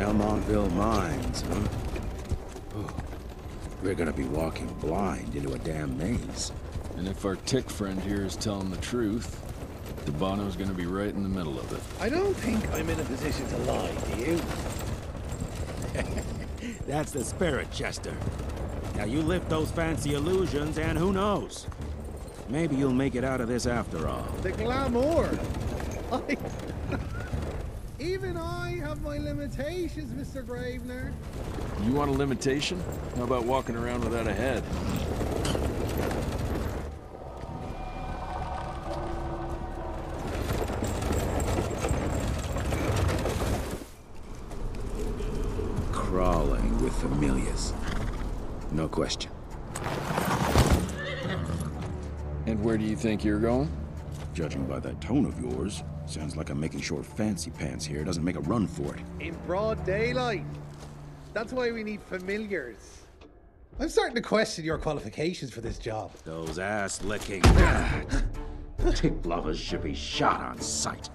Belmontville Mines, huh? Oh, we're gonna be walking blind into a damn maze. And if our tick friend here is telling the truth, D'Abano's gonna be right in the middle of it. I don't think I'm in a position to lie, do you? That's the spirit, Chester. Now you lift those fancy illusions, and who knows? Maybe you'll make it out of this after all. The glamour! I... Even I have my limitations, Mr. Gravener. You want a limitation? How about walking around without a head? Crawling with familiars. No question. And where do you think you're going? Judging by that tone of yours, sounds like I'm making sure Fancy Pants here doesn't make a run for it. In broad daylight. That's why we need familiars. I'm starting to question your qualifications for this job. Those ass-licking tick lovers should be shot on sight.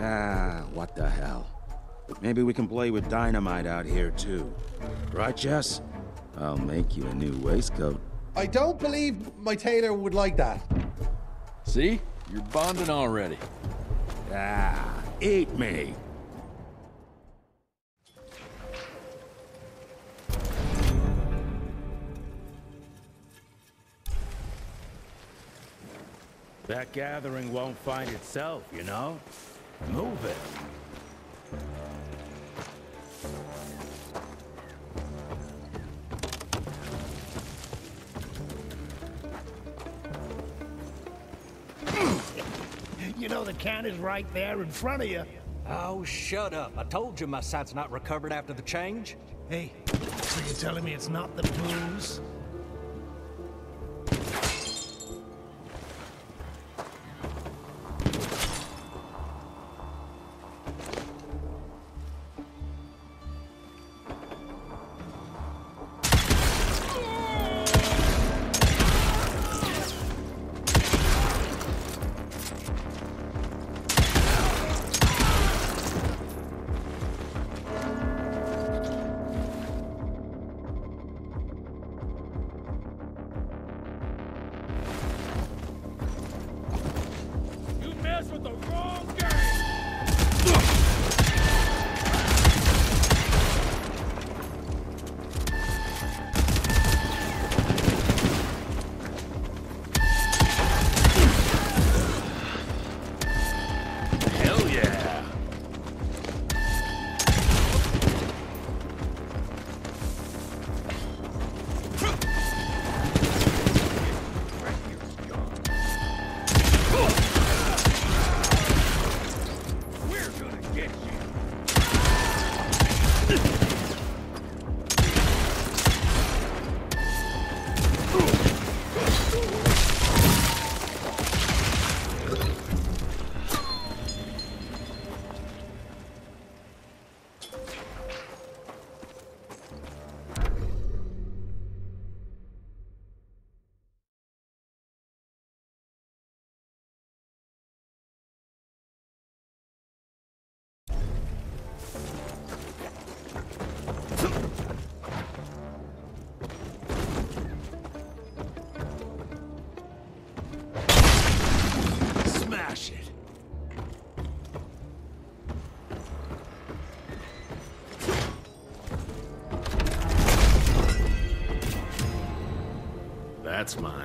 Ah, what the hell. Maybe we can play with dynamite out here, too. Right, Jess? I'll make you a new waistcoat. I don't believe my tailor would like that. See? You're bonding already. Ah, eat me. That gathering won't find itself, you know? Move it. Know the can is right there in front of you. Oh, shut up. I told you my sight's not recovered after the change. Hey, so you're telling me it's not the booze? That's mine.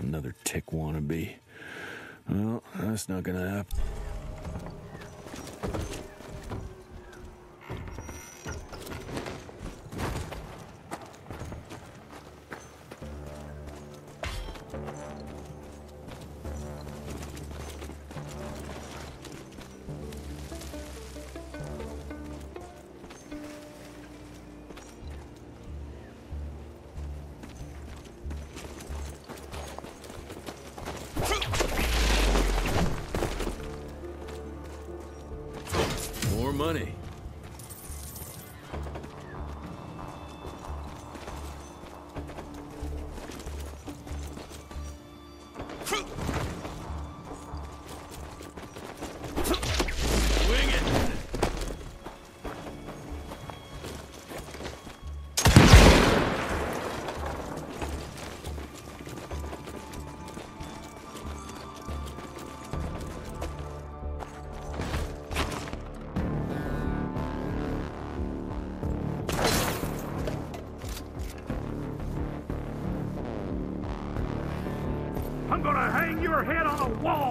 Another tick wannabe. Well, that's not gonna happen. Money. Wall!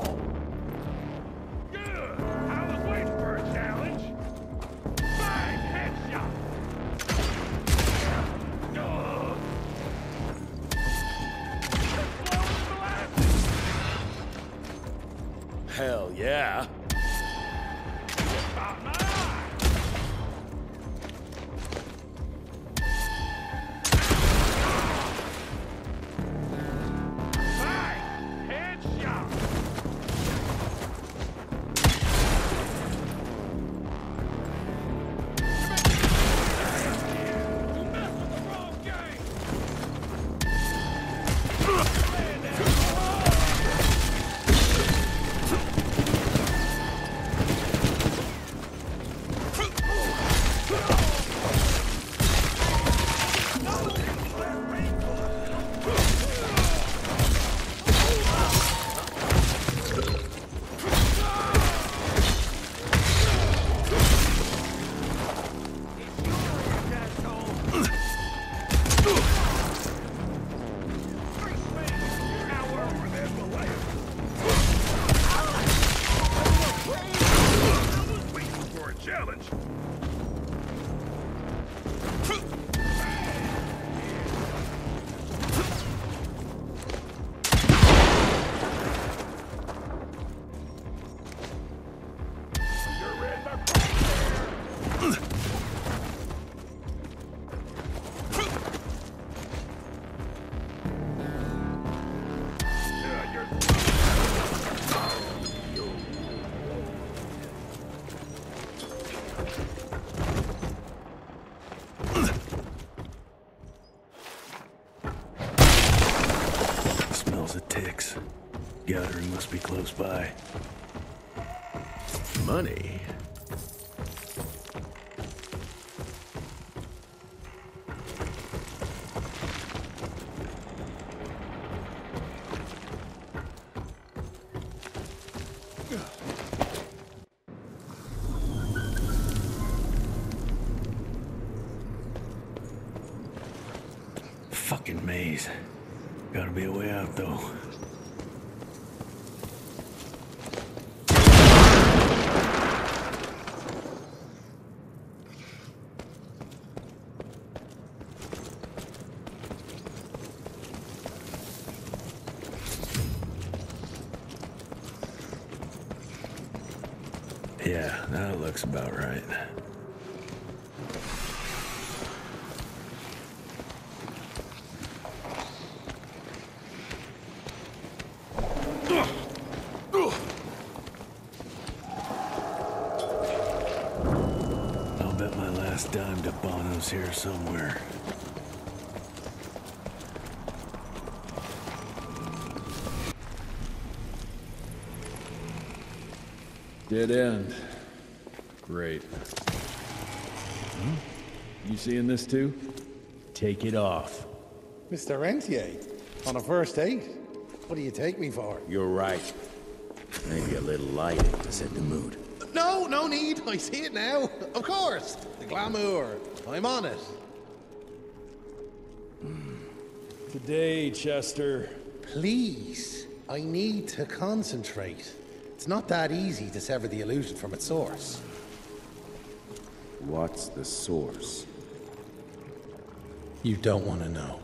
Fucking maze. Gotta be a way out, though. Yeah, that looks about right. I'll bet my last dime to Bono's here somewhere. Dead end. Great. Hmm? You seeing this too? Take it off. Mr. Rentier, on a first date? What do you take me for? You're right. Maybe a little lighting to set the mood. No, no need. I see it now. Of course. The glamour. I'm on it. Today, Chester. Please, I need to concentrate. It's not that easy to sever the illusion from its source. What's the source? You don't want to know.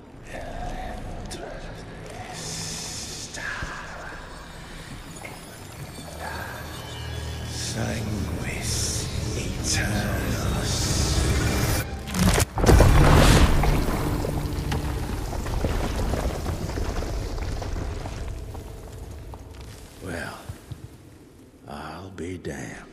Sanguis Eternus. Damned.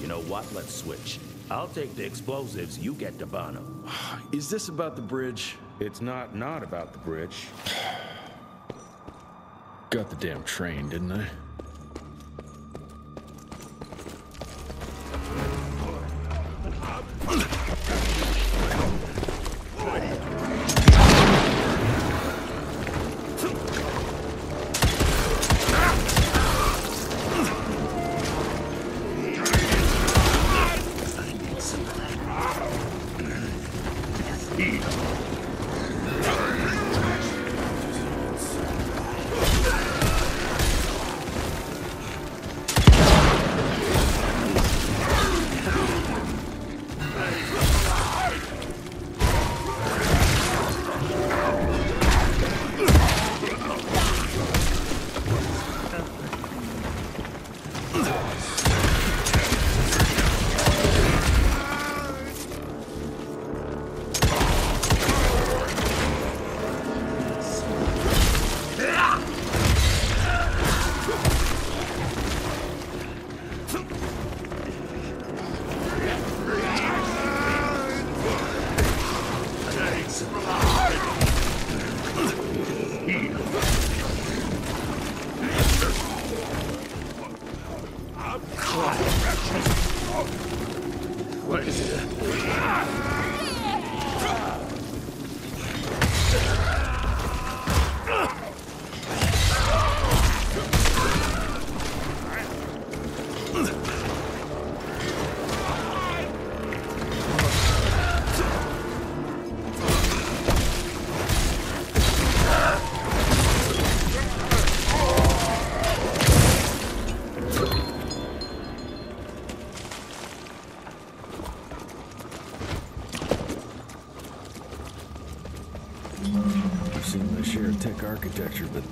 You know what? Let's switch. I'll take the explosives, you get D'Abano. Is this about the bridge? It's not not about the bridge. Got the damn train, didn't I?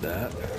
That,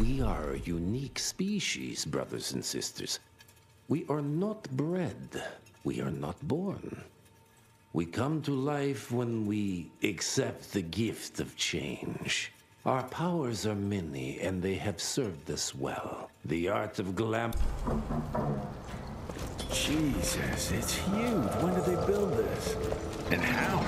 We are a unique species, brothers and sisters. We are not bred. We are not born. We come to life when we accept the gift of change. Our powers are many, and they have served us well. The art of glam. Jesus, it's huge. When did they build this? And how?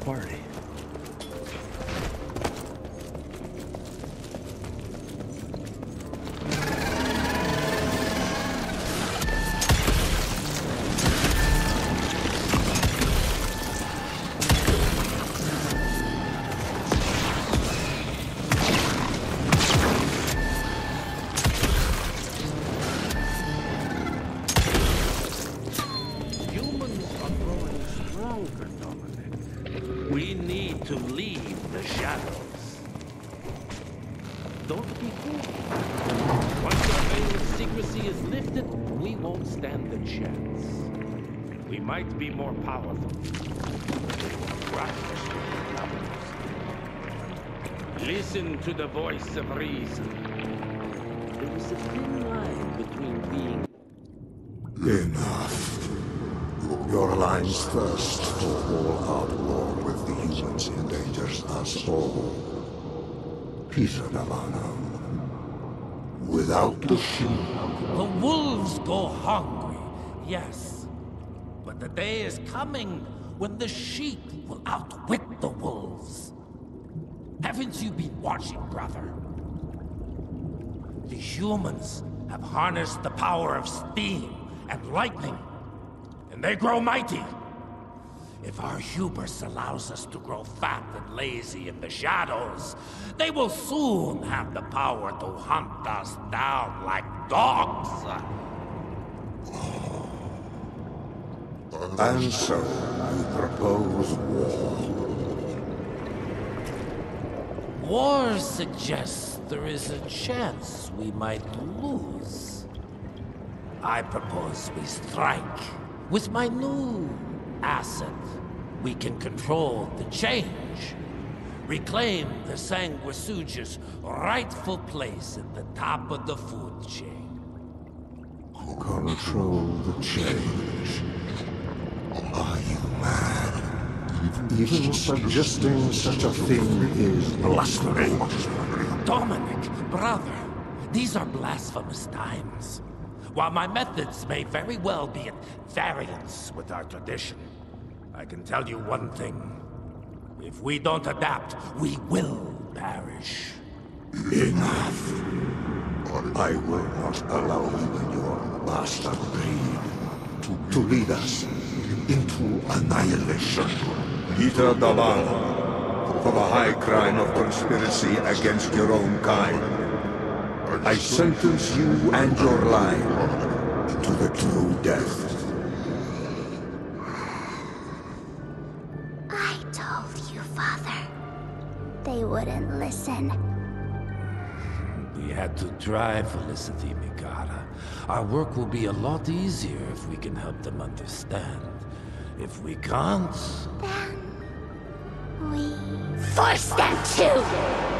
Party. Listen to the voice of reason. There is a thin line between being Enough. Your alliance thirst for all-out war with the humans endangers us all. Peter D'Abano. Without the sheep, The wolves go hungry, yes. But the day is coming when the sheep will outwit the wolves. Haven't you been watching, brother? The humans have harnessed the power of steam and lightning, and they grow mighty. If our hubris allows us to grow fat and lazy in the shadows, they will soon have the power to hunt us down like dogs. and so you propose war. War suggests there is a chance we might lose. I propose we strike. With my new asset, we can control the change. Reclaim the Sanguisuge's rightful place at the top of the food chain. Control the change. Are you mad? Even suggesting such a thing is blasphemy. Dominic, brother, these are blasphemous times. While my methods may very well be at variance with our tradition, I can tell you one thing. If we don't adapt, we will perish. Enough. I will not allow you and your bastard breed to, to lead us into annihilation. Peter D'Abano, for the high crime of conspiracy against your own kind, I sentence you and your line to the true death. I told you, Father. They wouldn't listen. We had to try, Felicity Mikata. Our work will be a lot easier if we can help them understand. If we can't, We force them to!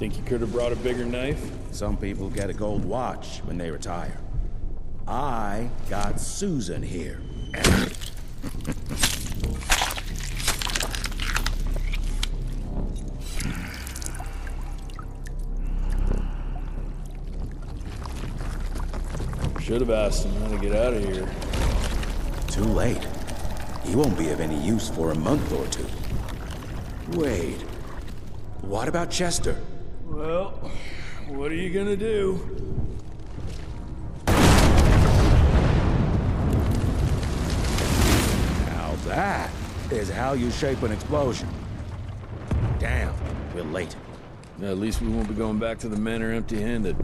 Think you could have brought a bigger knife? Some people get a gold watch when they retire. I got Susan here. Should have asked him how to get out of here. Too late. He won't be of any use for a month or two. Wait. What about Chester? Well, what are you gonna do? Now that is how you shape an explosion. Damn, we're late. At least we won't be going back to the manor empty-handed.